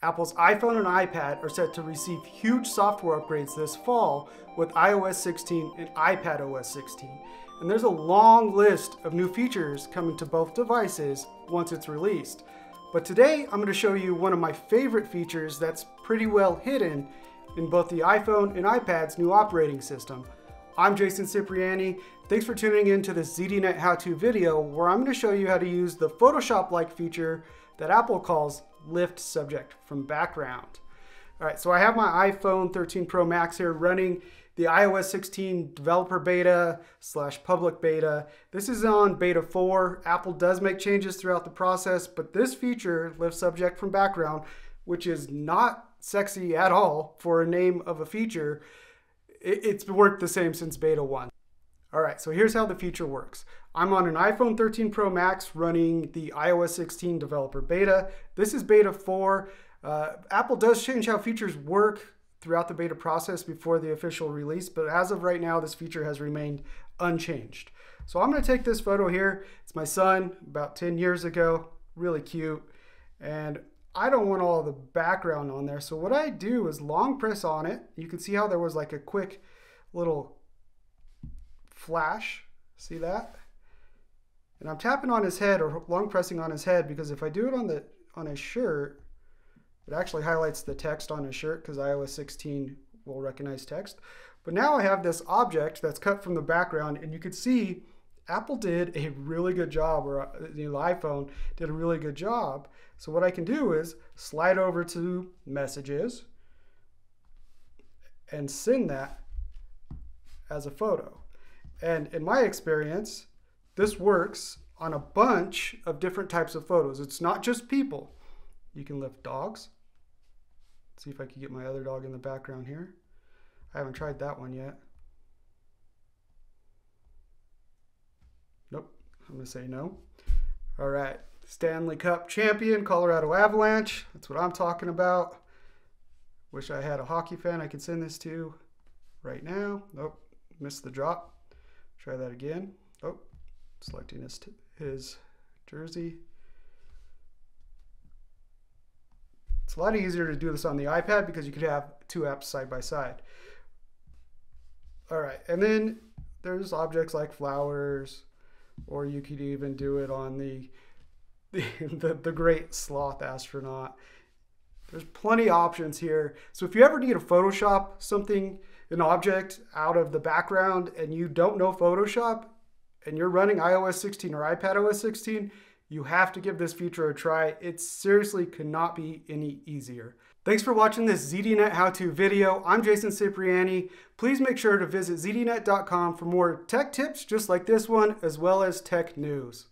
Apple's iPhone and iPad are set to receive huge software upgrades this fall with iOS 16 and iPad OS 16. And there's a long list of new features coming to both devices once it's released. But today I'm going to show you one of my favorite features that's pretty well hidden in both the iPhone and iPad's new operating system. I'm Jason Cipriani. Thanks for tuning in to this ZDNet how-to video where I'm going to show you how to use the Photoshop-like feature that Apple calls lift subject from background. All right, so I have my iPhone 13 Pro Max here running the iOS 16 developer beta slash public beta. This is on beta 4. Apple does make changes throughout the process, but this feature, lift subject from background, which is not sexy at all for a name of a feature, it's worked the same since beta 1. All right, so here's how the feature works. I'm on an iPhone 13 Pro Max running the iOS 16 developer beta. This is beta 4. Uh, Apple does change how features work throughout the beta process before the official release, but as of right now, this feature has remained unchanged. So I'm gonna take this photo here. It's my son about 10 years ago, really cute. And I don't want all the background on there. So what I do is long press on it. You can see how there was like a quick little flash. See that? And I'm tapping on his head or long pressing on his head because if I do it on the on his shirt, it actually highlights the text on his shirt because iOS 16 will recognize text. But now I have this object that's cut from the background and you can see Apple did a really good job, or uh, the iPhone did a really good job. So what I can do is slide over to Messages and send that as a photo. And in my experience, this works on a bunch of different types of photos. It's not just people. You can lift dogs. Let's see if I can get my other dog in the background here. I haven't tried that one yet. Nope, I'm gonna say no. All right, Stanley Cup champion, Colorado Avalanche. That's what I'm talking about. Wish I had a hockey fan I could send this to right now. Nope, missed the drop. Try that again. Oh, selecting his, his jersey. It's a lot easier to do this on the iPad because you could have two apps side by side. All right, and then there's objects like flowers, or you could even do it on the the, the, the great sloth astronaut. There's plenty of options here. So if you ever need to Photoshop something an object out of the background and you don't know Photoshop and you're running iOS 16 or iPad OS 16, you have to give this feature a try. It seriously could not be any easier. Thanks for watching this ZDNet how-to video. I'm Jason Cipriani. Please make sure to visit zdnet.com for more tech tips just like this one, as well as tech news.